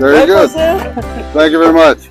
Very good. Thank you very much.